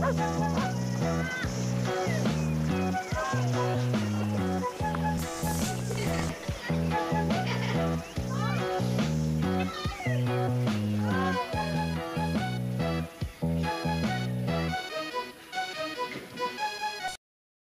Rosa! Ah!